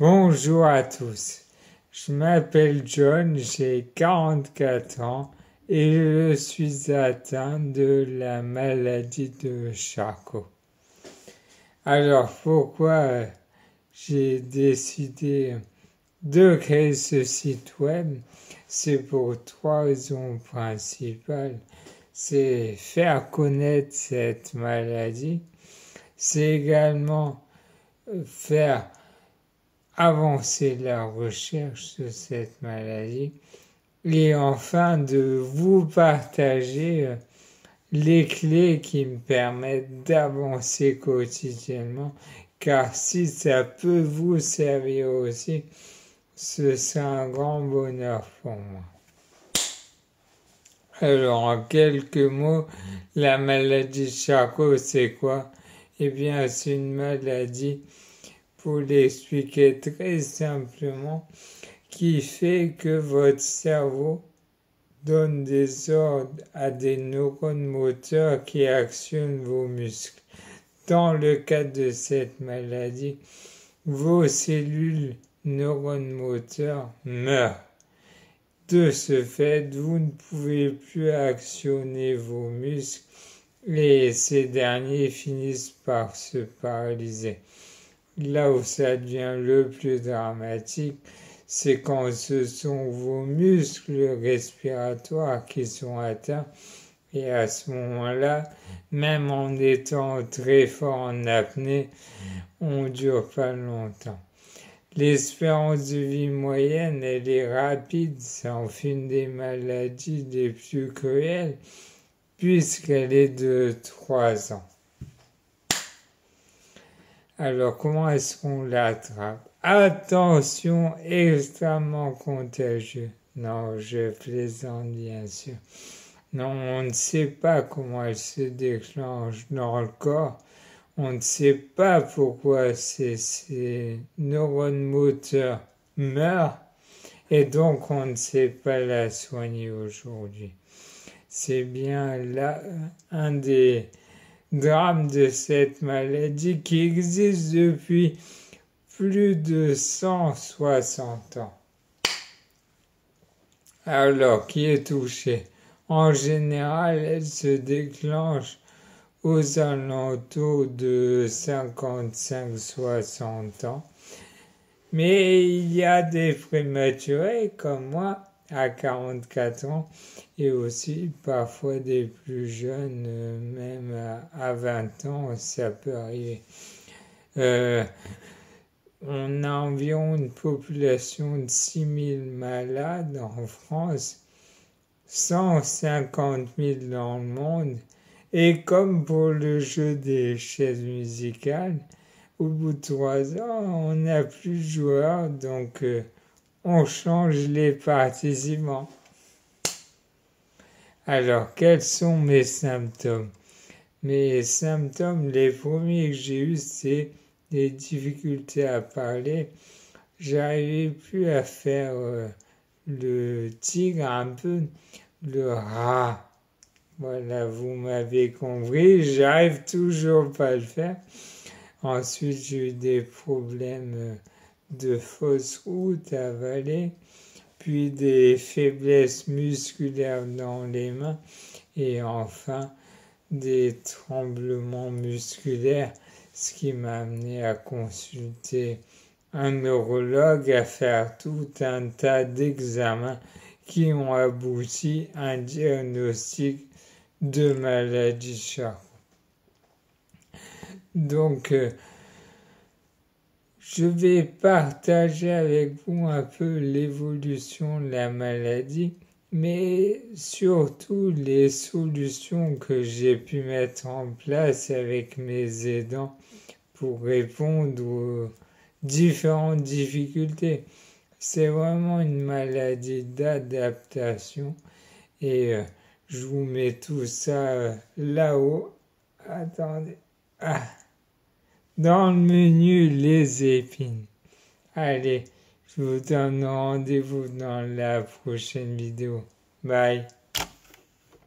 Bonjour à tous. Je m'appelle John, j'ai 44 ans et je suis atteint de la maladie de Charcot. Alors pourquoi j'ai décidé de créer ce site web? C'est pour trois raisons principales. C'est faire connaître cette maladie. C'est également faire avancer la recherche sur cette maladie et enfin de vous partager euh, les clés qui me permettent d'avancer quotidiennement car si ça peut vous servir aussi, ce sera un grand bonheur pour moi. Alors, en quelques mots, la maladie de Charcot, c'est quoi? Eh bien, c'est une maladie pour l'expliquer très simplement, qui fait que votre cerveau donne des ordres à des neurones moteurs qui actionnent vos muscles. Dans le cas de cette maladie, vos cellules neurones moteurs meurent. De ce fait, vous ne pouvez plus actionner vos muscles et ces derniers finissent par se paralyser. Là où ça devient le plus dramatique, c'est quand ce sont vos muscles respiratoires qui sont atteints. Et à ce moment-là, même en étant très fort en apnée, on ne dure pas longtemps. L'espérance de vie moyenne, elle est rapide, ça en fait une des maladies les plus cruelles, puisqu'elle est de 3 ans. Alors, comment est-ce qu'on l'attrape? Attention, extrêmement contagieux. Non, je plaisante bien sûr. Non, on ne sait pas comment elle se déclenche dans le corps. On ne sait pas pourquoi ces, ces neurones moteurs meurent. Et donc, on ne sait pas la soigner aujourd'hui. C'est bien là un des drame de cette maladie qui existe depuis plus de 160 ans. Alors, qui est touché? En général, elle se déclenche aux alentours de 55-60 ans. Mais il y a des prématurés comme moi à 44 ans et aussi parfois des plus jeunes, même à 20 ans, ça peut arriver. Euh, on a environ une population de 6000 malades en France, 150 000 dans le monde, et comme pour le jeu des chaises musicales, au bout de trois ans, on n'a plus de joueurs, donc euh, on change les participants. Alors, quels sont mes symptômes? Mes symptômes, les premiers que j'ai eus, c'est des difficultés à parler. J'arrivais plus à faire euh, le tigre, un peu le rat. Voilà, vous m'avez compris, j'arrive toujours pas à le faire. Ensuite, j'ai eu des problèmes euh, de fausses routes à avaler, puis des faiblesses musculaires dans les mains et enfin des tremblements musculaires, ce qui m'a amené à consulter un neurologue, à faire tout un tas d'examens qui ont abouti à un diagnostic de maladie Charcot. Donc, euh, je vais partager avec vous un peu l'évolution de la maladie, mais surtout les solutions que j'ai pu mettre en place avec mes aidants pour répondre aux différentes difficultés. C'est vraiment une maladie d'adaptation et euh, je vous mets tout ça euh, là-haut. Attendez. Ah dans le menu les épines. Allez, je vous donne rendez-vous dans la prochaine vidéo. Bye.